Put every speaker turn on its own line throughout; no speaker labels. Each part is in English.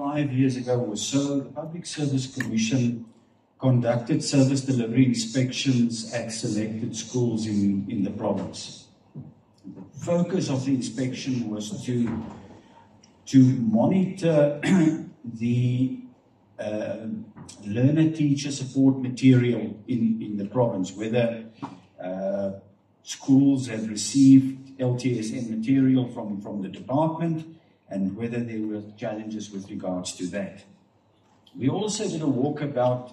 five years ago or so, the Public Service Commission conducted service delivery inspections at selected schools in, in the province. The focus of the inspection was to, to monitor the uh, learner teacher support material in, in the province, whether uh, schools have received LTSM material from, from the department and whether there were challenges with regards to that. We also did a walkabout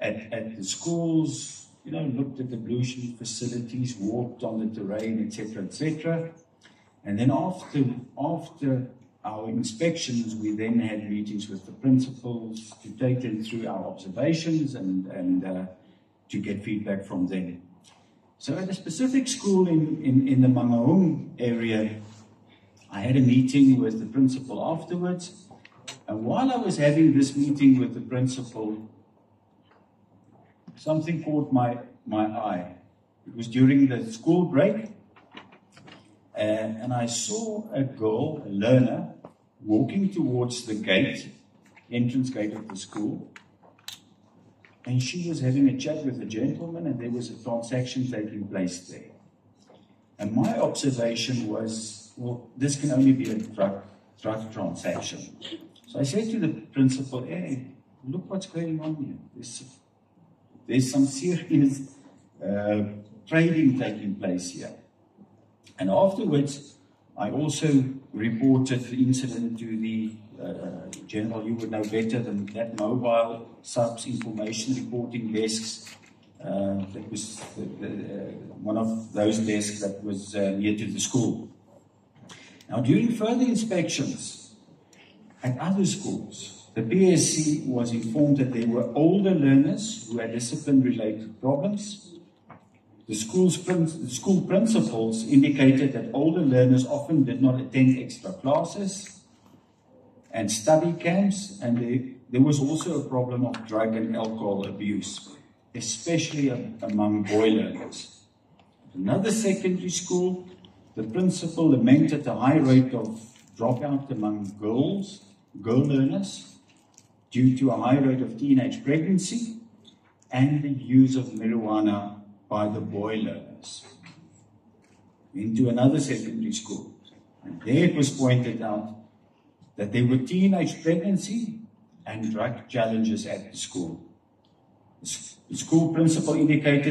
at, at the schools, you know, looked at the ablution facilities, walked on the terrain, etc., etc. And then after, after our inspections, we then had meetings with the principals to take them through our observations and, and uh, to get feedback from them. So at a specific school in, in, in the Mangaung area, I had a meeting with the principal afterwards. And while I was having this meeting with the principal, something caught my, my eye. It was during the school break. Uh, and I saw a girl, a learner, walking towards the gate, entrance gate of the school. And she was having a chat with a gentleman, and there was a transaction taking place there. And my observation was, well, this can only be a drug, drug transaction. So I said to the principal, hey, look what's going on here. There's, there's some serious uh, trading taking place here. And afterwards, I also reported the incident to the uh, general. You would know better than that mobile subs information reporting desks. Uh, that was the, the, uh, one of those desks that was uh, near to the school. Now, during further inspections at other schools, the PSC was informed that there were older learners who had discipline related problems the, school's the school principals indicated that older learners often did not attend extra classes and study camps, and they, there was also a problem of drug and alcohol abuse, especially among boy learners. Another secondary school, the principal lamented the high rate of dropout among girls, girl learners, due to a high rate of teenage pregnancy and the use of marijuana by the boy learners into another secondary school. And there it was pointed out that there were teenage pregnancy and drug challenges at the school. The school principal indicated